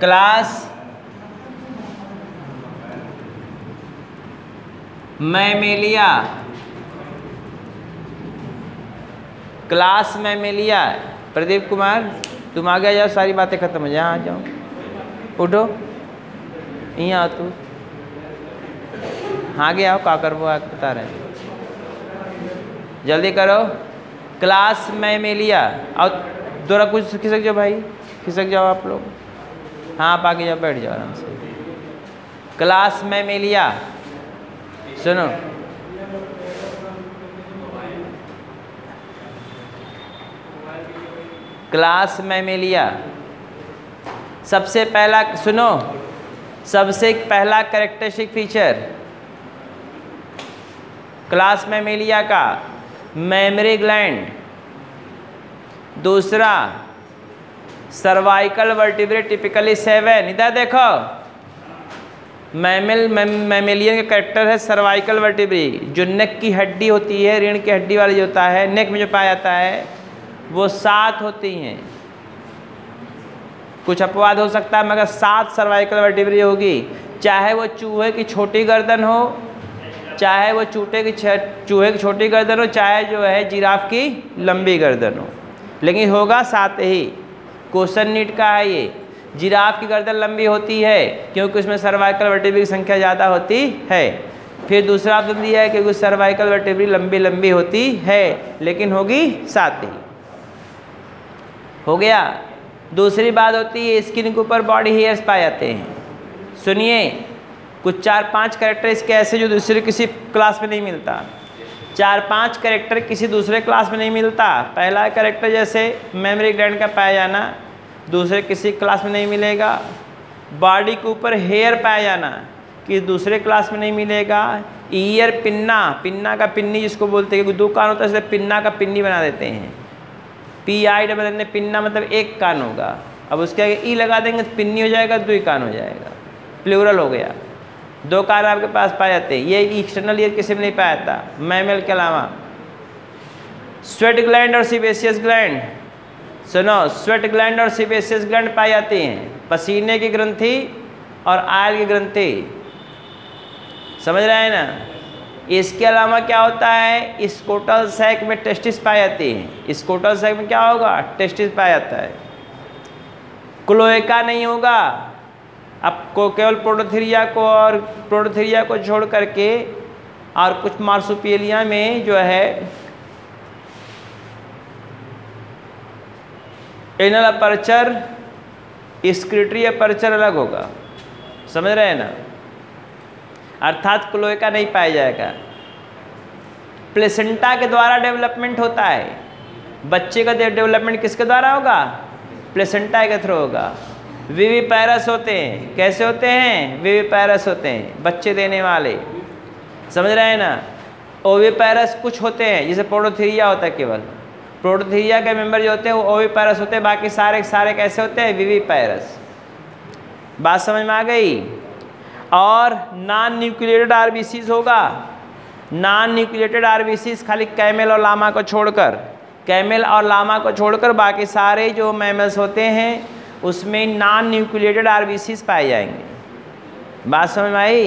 Speaker 1: class Mammalia class Mammalia Pradeep Kumar तुम आगे आ जाओ सारी बातें खत्म हो जाए आ जाओ उठो यहाँ आ तू आगे आओ का कर वो आप बता रहे जल्दी करो क्लास मैमेलिया और दोरा कुछ खिसक जाओ भाई खिसक जाओ आप लोग हाँ आप आगे जाओ बैठ जाओ आराम से क्लास मैमेलिया सुनो क्लास में सबसे पहला सुनो सबसे पहला करेक्टरिस्टिक फीचर क्लास में मेमिलिया का मेमरी ग्लैंड दूसरा सर्वाइकल वर्टिब्रे टिपिकली सेवन इधर देखो मैमिल मैमिलियन का कैरेक्टर है सर्वाइकल वर्टिब्री जो नेक की हड्डी होती है ऋण की हड्डी वाली जो होता है नेक में जो पाया जाता है वो सात होती हैं कुछ अपवाद हो सकता है मगर सात सर्वाइकल वर्टिब्री होगी चाहे वो चूहे की छोटी गर्दन हो चाहे वो चूटे की चूहे की छोटी गर्दन हो चाहे जो है जिराफ की लंबी गर्दन हो लेकिन होगा सात ही क्वेश्चन नीट का है ये जिराफ की गर्दन लंबी होती है क्योंकि उसमें सर्वाइकल वर्टिब्री की संख्या ज़्यादा होती है फिर दूसरा ऑप्शन दिया है क्योंकि सर्वाइकल वर्टिब्री लंबी लंबी होती है लेकिन होगी साथ ही हो गया दूसरी बात होती है स्किन के ऊपर बॉडी हेयर्स पाए जाते हैं सुनिए कुछ चार पांच करेक्टर इसके ऐसे जो दूसरे किसी क्लास में नहीं मिलता चार पांच करेक्टर किसी दूसरे क्लास में नहीं मिलता पहला करेक्टर जैसे मेमोरी ग्रैंड का पाया जाना दूसरे किसी क्लास में नहीं मिलेगा बॉडी के ऊपर हेयर पाया जाना कि दूसरे क्लास में नहीं मिलेगा ईयर पिन्ना पिन्ना का पिन्नी जिसको बोलते हैं दो कान होता है इसलिए पिन्ना का पिन्नी बना देते हैं P I double N pinna मतलब एक कान होगा अब उसके आगे ई e लगा देंगे तो पिन्नी हो जाएगा तो दो ही कान हो जाएगा प्लूरल हो गया दो कान आपके पास पाए जाते हैं ये एक्सटर्नल ईयर किसी में नहीं पाया जाता मैमल के अलावा स्वेट ग्लैंड और सीबेसियस ग्लैंड सुनो स्वेट ग्लैंड और सिबेसियस ग्लैंड पाए जाते हैं पसीने की ग्रंथि और आयल की ग्रंथि समझ रहे हैं ना इसके अलावा क्या होता है स्कोटल सैक में टेस्टिस पाए जाती हैं स्कोटल सैक में क्या होगा टेस्टिस पाया जाता है क्लोएका नहीं होगा आपको केवल प्रोटोथीरिया को और प्रोटोथीरिया को छोड़ करके और कुछ मार्सुपियलिया में जो है इनल अपर्चर स्क्रिटरी अपर्चर अलग होगा समझ रहे हैं ना अर्थात क्लोएका नहीं पाया जाएगा प्लेसेंटा के द्वारा डेवलपमेंट होता है बच्चे का डेवलपमेंट किसके द्वारा होगा प्लेसेंटा के थ्रू होगा वीवी पैरस होते हैं कैसे होते हैं वीवी पैरस होते हैं बच्चे देने वाले समझ रहे हैं ना ओवी पैरस कुछ होते हैं जैसे पोडोथीरिया होता है केवल प्रोटोथीरिया के मेंबर जो होते हैं वो पैरस होते हैं बाकी सारे सारे कैसे होते हैं पैरस बात समझ में आ गई और नॉन न्यूक्लिएटेड आरबीसीज होगा नॉन न्यूक्लिएटेड आरबीसीज खाली कैमल और लामा को छोड़कर कैमल और लामा को छोड़कर बाकी सारे जो मैमल्स होते हैं उसमें नॉन न्यूक्लिएटेड आर पाए जाएंगे बात समझ में आई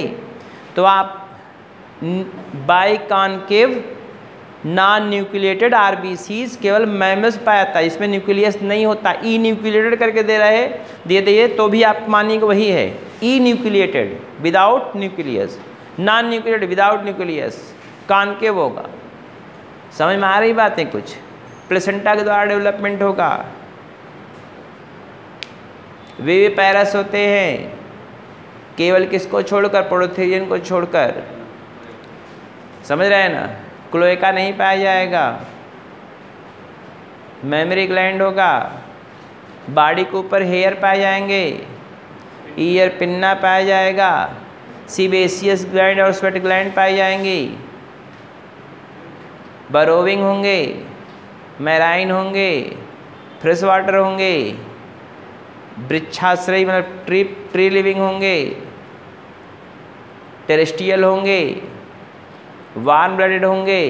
Speaker 1: तो आप biconcave non nucleated are केवल मैमस पाया जाता है इसमें न्यूक्लियस नहीं होता ई e न्यूक्लिएटेड करके दे रहे दे दिए तो भी आप मानिए वही है enucleated without nucleus non nucleated without nucleus कान कॉन्केव होगा समझ में आ रही बातें कुछ प्लेसेंटा के द्वारा डेवलपमेंट होगा वे भी पैरस होते हैं केवल किसको छोड़कर पोडोथेरियन को छोड़कर समझ रहे हैं ना क्लोएका नहीं पाया जाएगा मेमोरी ग्लैंड होगा बॉडी के ऊपर हेयर पाए जाएंगे ईयर पिन्ना पाया जाएगा सीबेसियस ग्लैंड और स्वेट ग्लैंड पाए जाएंगे बरोविंग होंगे मैराइन होंगे फ्रेश वाटर होंगे वृक्षाश्रय मतलब ट्री ट्री लिविंग होंगे टेरेस्ट्रियल होंगे वार्म ब्लडेड होंगे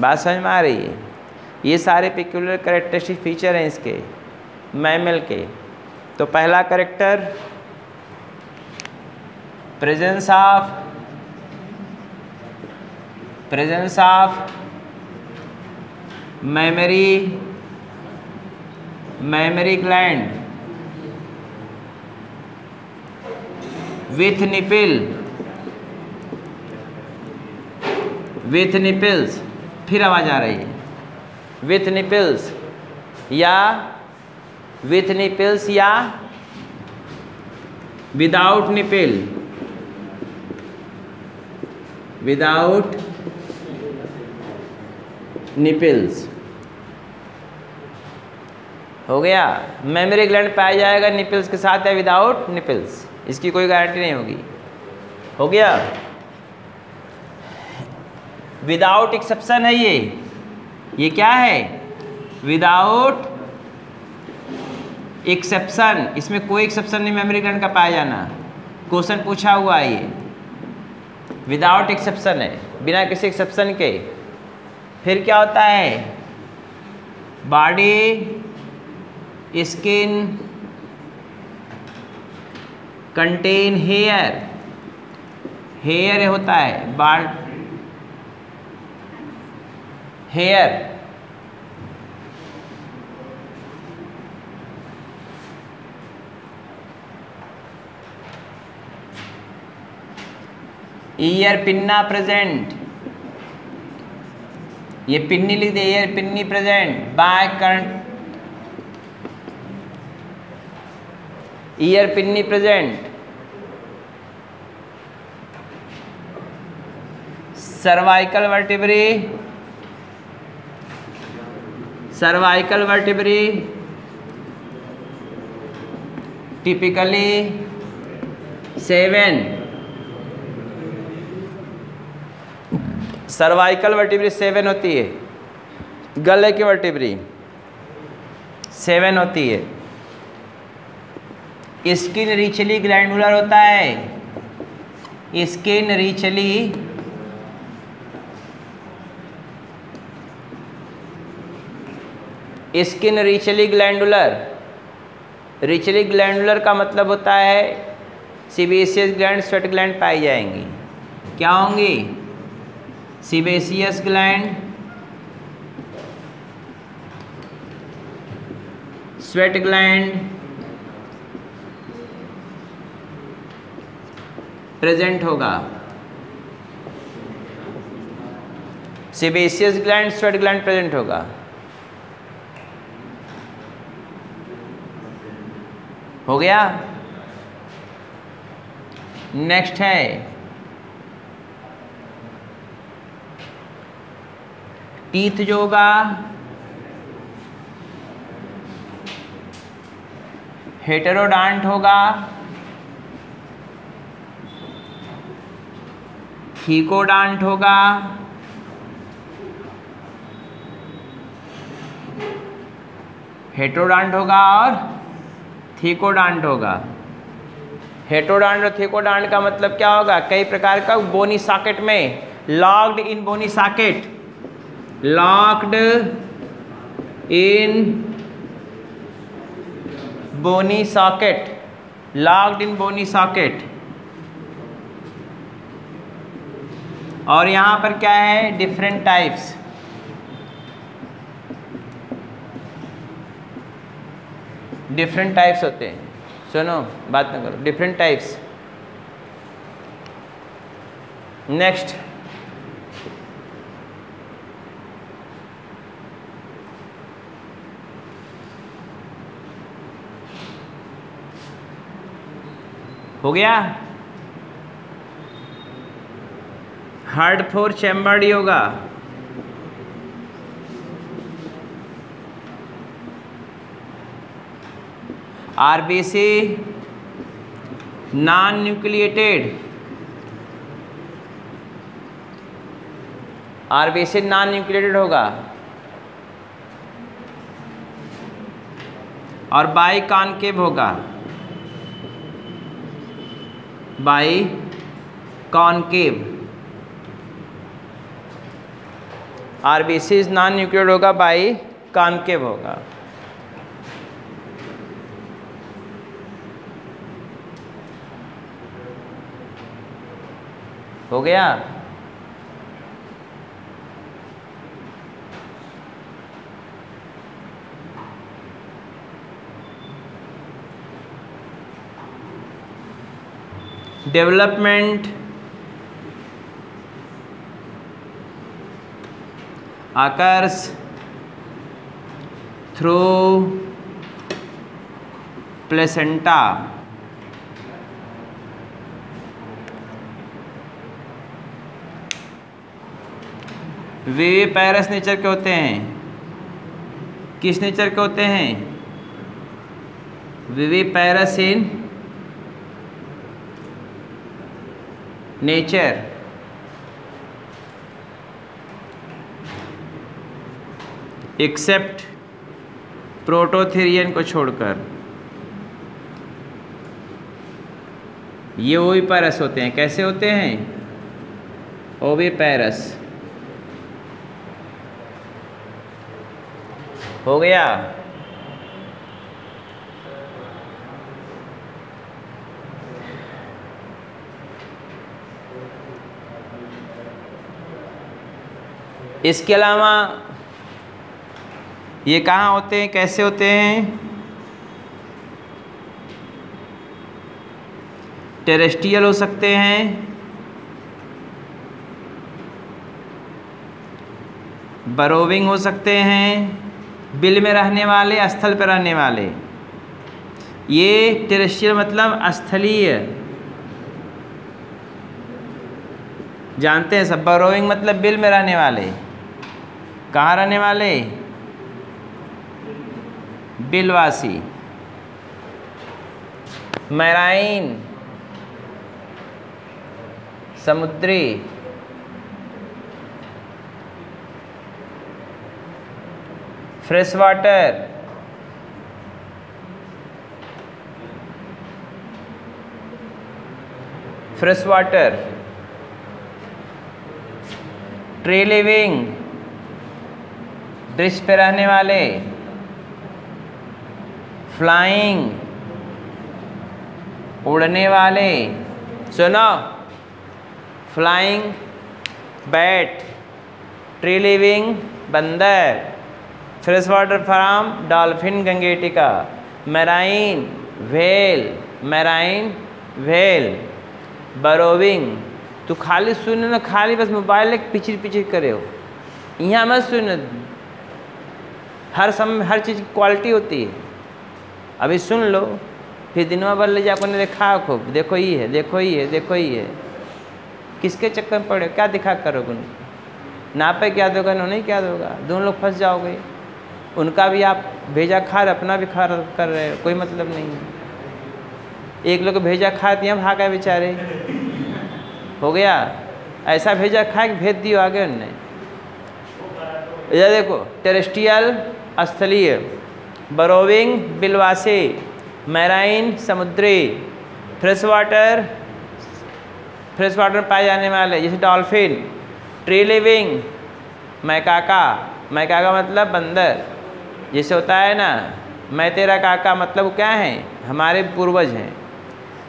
Speaker 1: बात समझ में आ रही है ये सारे पिक्युलर करेक्टरिस्टिक फीचर हैं इसके मैमल के तो पहला character presence of presence of mammary mammary gland with nipple with nipples फिर आवाज़ आ रही है विथ निपिल्स या विथ निपिल्स या विदाउट निपिल विदाउट निपिल्स हो गया मेमोरी ग्लैंड पाया जाएगा निपिल्स के साथ या विदाउट निपिल्स इसकी कोई गारंटी नहीं होगी हो गया विदाउट एक्सेप्शन है ये ये क्या है विदाउट एक्सेप्शन इसमें कोई एक्सेप्शन नहीं मेमोरी कार्ड का पाया जाना क्वेश्चन पूछा हुआ है ये विदाउट एक्सेप्शन है बिना किसी एक्सेप्शन के फिर क्या होता है body skin contain hair hair होता है body hair ear pinna present ये पिन्नी लिख दे ear pinnae present by current ear pinnae present cervical vertebrae cervical vertebrae typically seven cervical vertebrae seven होती है गले की वर्टिब्री सेवन होती है स्किन रिचली ग्लैंडुलर होता है skin richly skin richly glandular richly glandular का मतलब होता है सीबेसियस ग्लैंड स्वेट ग्लैंड पाई जाएंगी क्या होंगी sebaceous gland sweat gland present होगा sebaceous gland sweat gland present होगा हो गया नेक्स्ट है टीथ जो होगा हेटरोडांट होगा थीकोडांट होगा हेटरोडांट होगा और थीकोडांड होगा हेटोडांड और थीकोडांड का मतलब क्या होगा कई प्रकार का बोनी साकेट में locked in bony socket locked in bony socket locked in bony socket और यहाँ पर क्या है डिफरेंट टाइप्स डिफरेंट टाइप्स होते हैं सुनो बात ना करो डिफरेंट टाइप्स नेक्स्ट हो गया heart four chambered yoga RBC non nucleated RBC non nucleated होगा और बाई कॉनकेव होगा biconcave RBC non nuclear होगा बाई कॉनकेव होगा हो गया development आकर्ष through placenta viviparous nature के होते हैं किस नेचर के होते हैं viviparous in nature except prototherian को छोड़कर ये ओवी पैरस होते हैं कैसे होते हैं ओवी पैरस हो गया इसके अलावा ये कहाँ होते हैं कैसे होते हैं टेरेस्ट्रियल हो सकते हैं बरोविंग हो सकते हैं बिल में रहने वाले स्थल पर रहने वाले ये टेरेस्ट्रियल मतलब स्थलीय जानते हैं सब बरोविंग मतलब बिल में रहने वाले कहाँ रहने वाले बिलवासी मैराइन समुद्री fresh water fresh water tree living ड्रिश पे रहने वाले फ्लाइंग उड़ने वाले सुनो फ्लाइंग बैट ट्री लिविंग बंदर fresh water form dolphin gangetica marine whale marine whale burrowing तू खाली सुन ना खाली बस मोबाइल लेके पिछड़ पिछड़ करे हो यहाँ मत सुन हर समय हर चीज़ की क्वालिटी होती है अभी सुन लो फिर दिनवा भर ले जाकर देखा खो देखो ही है देखो ही है देखो ही है किसके चक्कर में पड़े क्या दिखा करोगे ना पे क्या दोगे नहीं क्या दोगा दोनों लोग फंस जाओगे उनका भी आप भेजा खाद अपना भी खा कर रहे हो कोई मतलब नहीं है एक लोग भेजा खाद यहाँ भाग गए बेचारे हो गया ऐसा भेजा खाए कि भेज दियो आगे उनने इधर देखो टेरेस्ट्रियल स्थलीय बरोविंग बिलवासी मैराइन समुद्री फ्रेश वाटर फ्रेश वाटर में पाए जाने वाले जैसे dolphin tree living Macaca Macaca मतलब बंदर जैसे होता है ना मैं तेरा काका मतलब क्या है हमारे पूर्वज हैं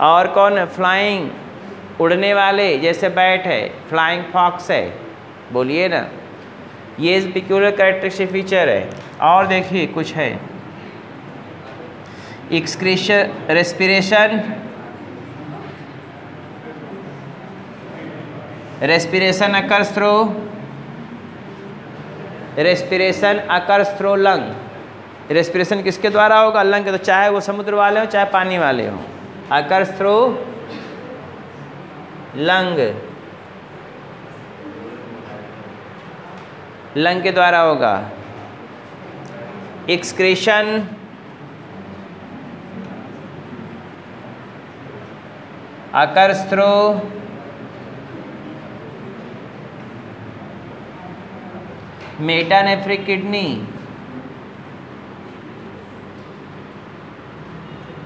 Speaker 1: और कौन है फ्लाइंग उड़ने वाले जैसे बैट है फ्लाइंग फॉक्स है बोलिए ना ये पिक्यूलर करेक्टरिस्टिक फीचर है और देखिए कुछ है excretion respiration respiration occurs through respiration occurs through lung respiration किसके द्वारा होगा अल्लाह के तो चाहे वो समुद्र वाले हों चाहे पानी वाले हों आकर थ्रू लंग लंग के द्वारा होगा excretion occurs through metanephric kidney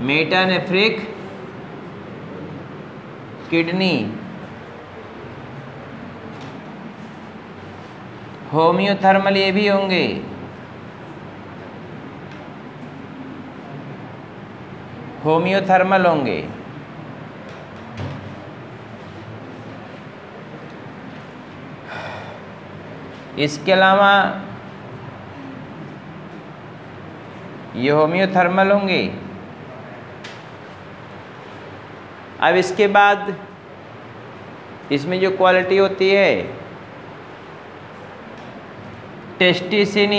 Speaker 1: metanephric kidney homeothermal ये भी होंगे होम्योथर्मल होंगे इसके अलावा ये होम्योथर्मल होंगे अब इसके बाद इसमें जो क्वालिटी होती है testis in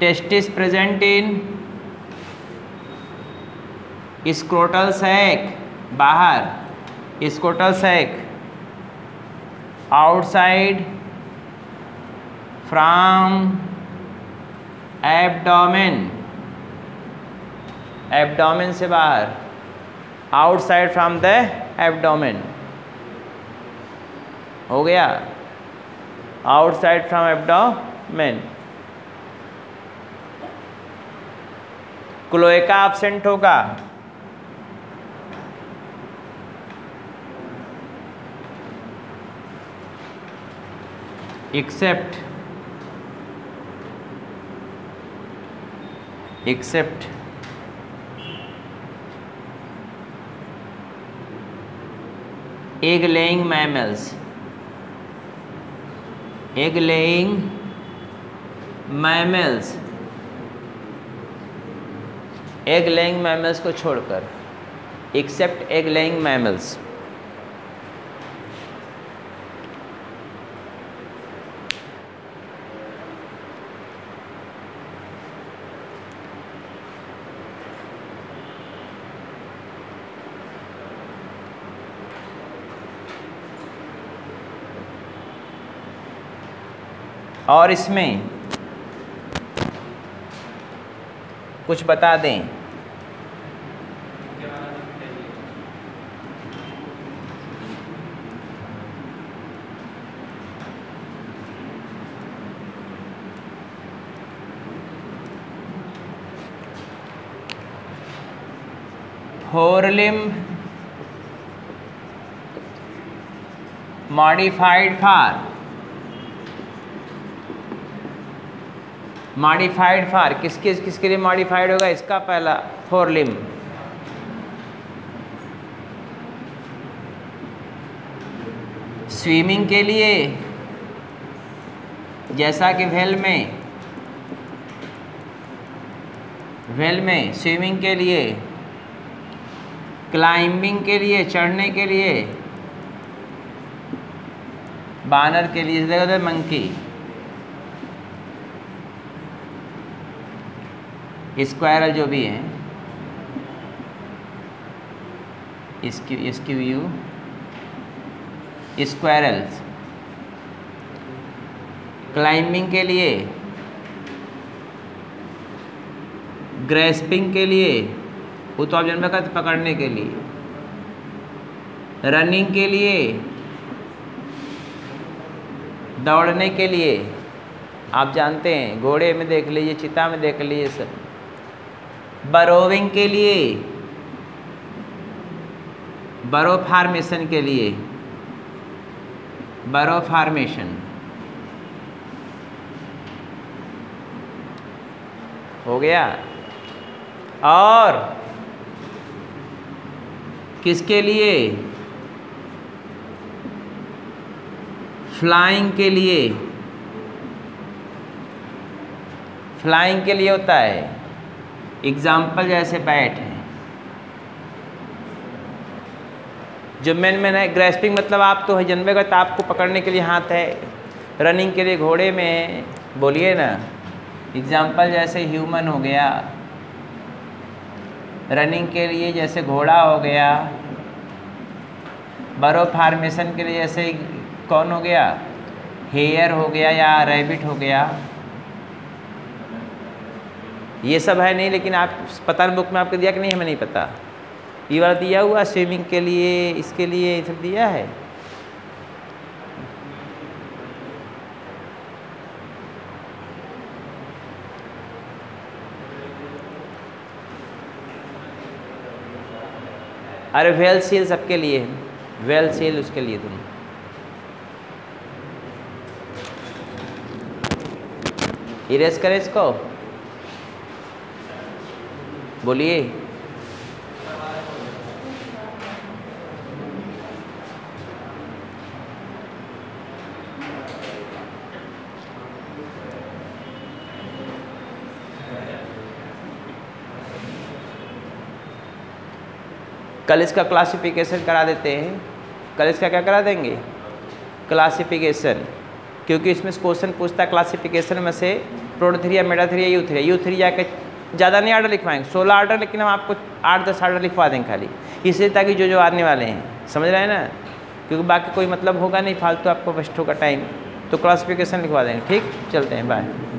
Speaker 1: testis present in scrotal sac बाहर scrotal sac outside from abdomen abdomen से बाहर आउटसाइड फ्रॉम द एबडोमेन हो गया outside from abdomen cloaca absent होगा except except egg laying mammals egg laying mammals egg laying mammals को छोड़कर except egg laying mammals और इसमें कुछ बता दें forelimb modified for modified for किसके किसके लिए मॉडिफाइड होगा इसका पहला फोर लिम स्विमिंग के लिए जैसा कि वेल में वेल में स्विमिंग के लिए क्लाइंबिंग के लिए चढ़ने के लिए बानर के लिए मंकी स्क्वायरल जो भी हैं इसकी यू स्क्वायरल्स क्लाइंबिंग के लिए ग्रेस्पिंग के लिए वो तो आप जन्म का पकड़ने के लिए रनिंग के लिए दौड़ने के लिए आप जानते हैं घोड़े में देख लीजिए चिता में देख लीजिए सब बरोविंग के लिए बरो फार्मेशन के लिए बरो फार्मेशन हो गया और किसके लिए फ्लाइंग के लिए फ्लाइंग के लिए होता है एग्ज़ाम्पल जैसे बैट है जो मैन मैन है ग्रेस्पिंग मतलब आप तो है जनबे का आपको पकड़ने के लिए हाथ है रनिंग के लिए घोड़े में बोलिए ना एग्ज़ाम्पल जैसे ह्यूमन हो गया रनिंग के लिए जैसे घोड़ा हो गया बरो फार्मेशन के लिए जैसे कौन हो गया हेयर हो गया या रेबिट हो गया ये सब है नहीं लेकिन आप पता बुक में आपको दिया कि नहीं हमें नहीं पता ये वाला दिया हुआ स्विमिंग के लिए इसके लिए ये सब दिया है अरे वेल सील सबके लिए है वेल सील उसके लिए तुम इरेज करें इसको बोलिए कल इसका क्लासिफिकेशन करा देते हैं कल इसका क्या करा देंगे क्लासिफिकेशन क्योंकि इसमें क्वेश्चन पूछता है क्लासिफिकेशन में से प्रोडोथ्रिया मेडाथ्रिया यूथ्रिया यूथ्रिया के ज़्यादा नहीं आर्डर लिखवाएंगे सोलह आर्डर लेकिन हम आपको आठ दस आर्डर लिखवा देंगे खाली इसलिए ताकि जो जो आने वाले हैं समझ रहे हैं ना क्योंकि बाकी कोई मतलब होगा नहीं फालतू तो आपको वेस्ट होगा टाइम तो क्लासिफिकेशन लिखवा देंगे ठीक चलते हैं बाय